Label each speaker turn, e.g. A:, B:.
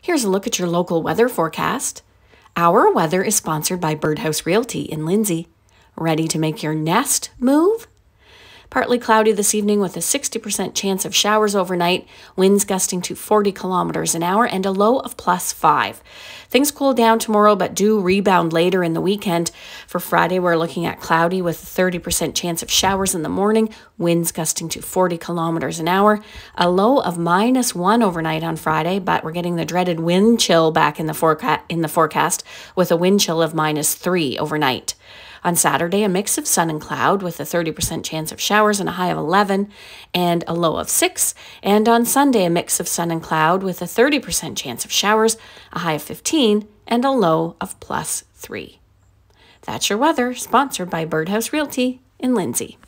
A: Here's a look at your local weather forecast. Our weather is sponsored by Birdhouse Realty in Lindsay. Ready to make your nest move? Partly cloudy this evening with a 60% chance of showers overnight, winds gusting to 40 kilometers an hour, and a low of plus 5. Things cool down tomorrow but do rebound later in the weekend. For Friday, we're looking at cloudy with a 30% chance of showers in the morning, winds gusting to 40 kilometers an hour, a low of minus 1 overnight on Friday, but we're getting the dreaded wind chill back in the, foreca- in the forecast with a wind chill of minus 3 overnight. On Saturday, a mix of sun and cloud with a 30% chance of showers and a high of 11 and a low of 6. And on Sunday, a mix of sun and cloud with a 30% chance of showers, a high of 15 and a low of plus 3. That's your weather, sponsored by Birdhouse Realty in Lindsay.